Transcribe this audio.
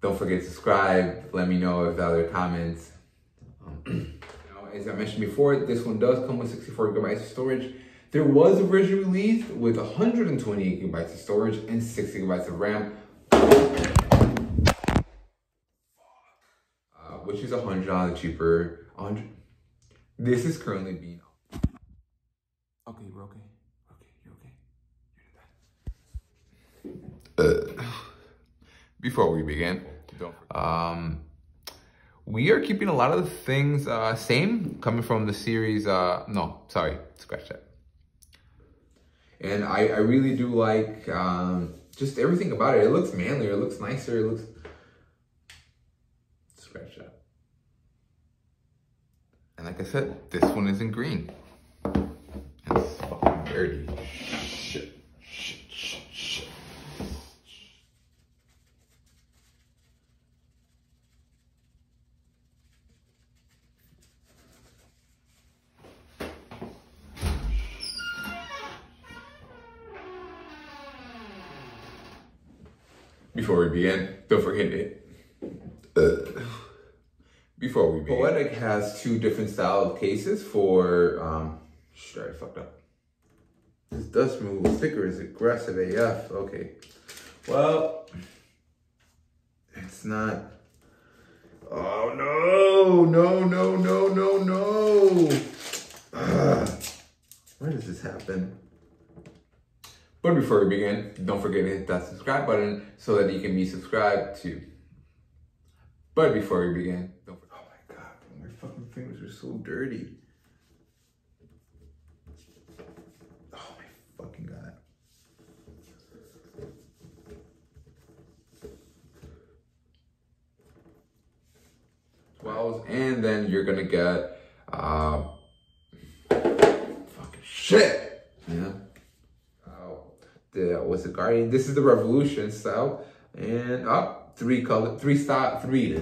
don't forget to subscribe. Let me know if there other comments. Um, you know, as I mentioned before, this one does come with 64 gigabytes of storage. There was a version released with 128 gigabytes of storage and 6 gigabytes of RAM. Uh, which is $100 cheaper. 100 This is currently being... Okay, we're okay. Okay, you're okay. Uh, before we begin, um, we are keeping a lot of the things uh, same coming from the series. Uh, no, sorry, scratch that. And I, I really do like um, just everything about it. It looks manlier, it looks nicer, it looks. Scratch that. And like I said, this one is in green. It's fucking dirty. Shit. Shit, shit, shit. Before we begin, don't forget it. Uh, before we begin, Poetic has two different style of cases for. Um, shit, I fucked up. This dust removal sticker is aggressive AF. Okay. Well, it's not. Oh no, no, no, no, no, no. Ugh. Why does this happen? But before we begin, don't forget to hit that subscribe button so that you can be subscribed to. But before we begin, don't forget. Oh my god, my fucking fingers are so dirty. Oh my fucking god. Twelves, and then you're gonna get uh fucking shit. The what's the guardian? This is the revolution style, and up oh, three color, three style, three.